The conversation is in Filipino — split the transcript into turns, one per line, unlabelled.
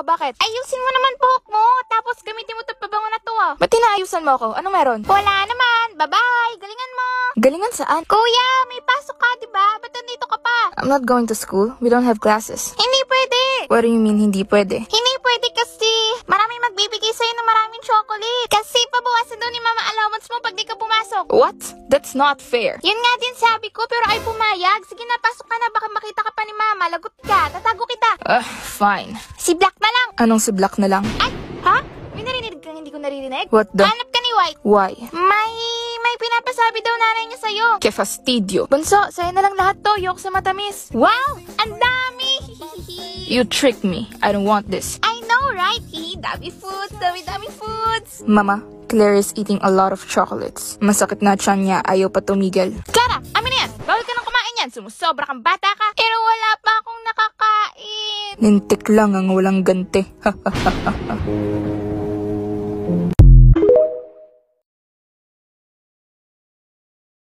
Bakit?
Ayusin mo naman buhok mo, tapos gamitin mo itong pabango na to ah.
Ba't tinaayusan mo ako? Anong meron?
Wala naman, bye-bye, galingan mo.
Galingan saan?
Kuya, may pasok ka, di ba? Ba't nandito ka pa?
I'm not going to school. We don't have classes.
Hindi pwede.
What do you mean hindi pwede?
Hindi pwede kasi marami magbibigay sa'yo ng maraming chocolate. Kasi pabawasan daw ni mama allowance mo pag di ka pumasok.
What? That's not fair.
Yun nga din sabi ko, pero ay pumayag. Sige na, pasok ka na. Baka makita ka pa ni mama. Lagot ka. Tatago.
Ugh, fine.
Si Black na lang.
Anong si Black na lang?
Ay, ha? May narinig kang hindi ko naririnig?
What the?
Hanap ka ni White.
Why?
May, may pinapasabi daw nanay niya sa'yo.
Que fastidio. Bunso, sa'yo na lang lahat to. Yok sa matamis.
Wow! Ang dami!
You tricked me. I don't want this.
I know, right? Hihi, dami foods, dami dami foods.
Mama, Claire is eating a lot of chocolates. Masakit na tiyan niya. Ayaw pa tumigil.
Clara, amin na yan. Bawal ka nang kumain yan. Sumusobra kang bata ka. Pero wala pa akong nakakain.
Nintik lang ang walang gante.